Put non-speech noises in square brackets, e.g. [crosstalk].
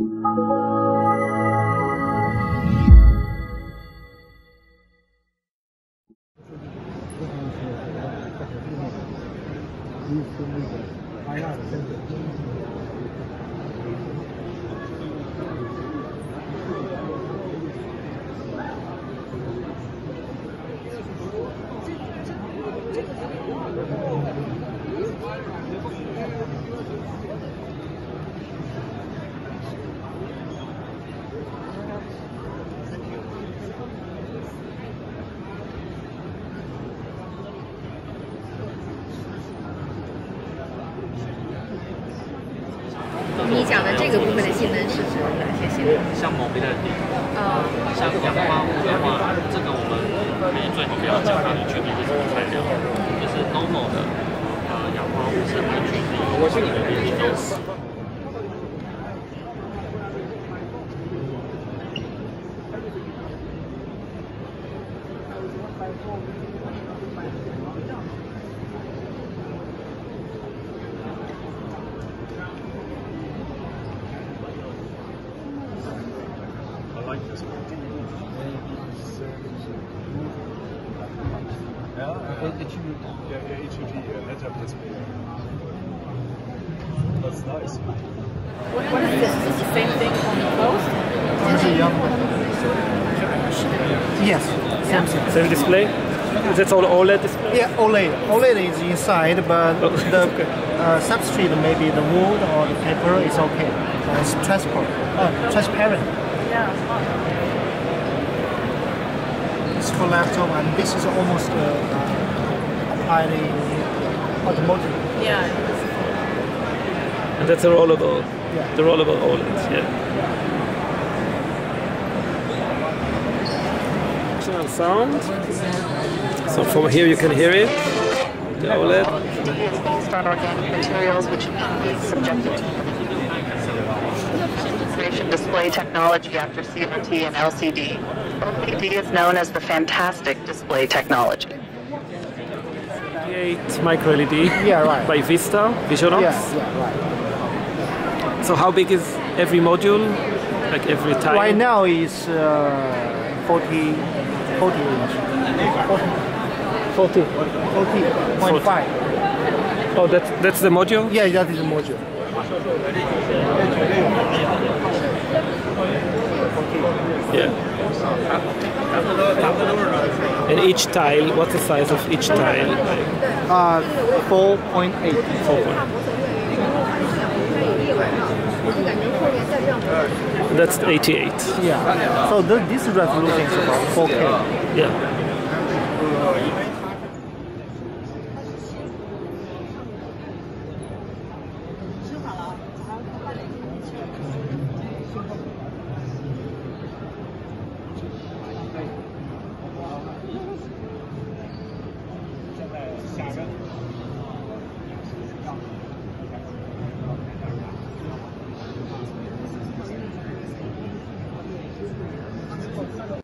음악은그들의마음을읽는것이가장좋은것같습니 다. 部分的性能是指哪些性能？像某边的地，啊、像氧化物的话，这个我们可以最后不要讲，让你确定是什么材料，就是 normal 的呃氧化物是安全的，我是你的必须都是。Like this one. Ja, HUD. Ja, ja, HUD, ja, Head-Up Display. That's nice. What, what is this? Is this the same thing only closed? Yes, Samsung. Same display? That's all OLED display? Yeah, OLED. OLED is inside, but Oh, [laughs] the okay. uh, substrate, maybe the wood or the paper, is okay. Uh, it's transparent. Uh, transparent. Yeah. It's for laptop, and this is almost a uh, applied in automotive. Yeah. And that's a rollable, Yeah. the rollable OLED, yeah. Excellent sound. So from here you can hear it, the OLED. is based on organic materials which is subjected to integration display technology after CRT and LCD. OLED is known as the fantastic display technology. 8 micro LED Yeah, right. by Vistar Visionox. Yeah, yeah, right. So how big is every module? Like every time? Right now is uh, 40, 40 inch. 40. 40.5. Oh, that's, that's the module? Yeah, that is a module. Yeah. And each tile, what's the size of each tile? Uh, 4.8. That's 88. Yeah. So the, this resolution is about 4K. Yeah.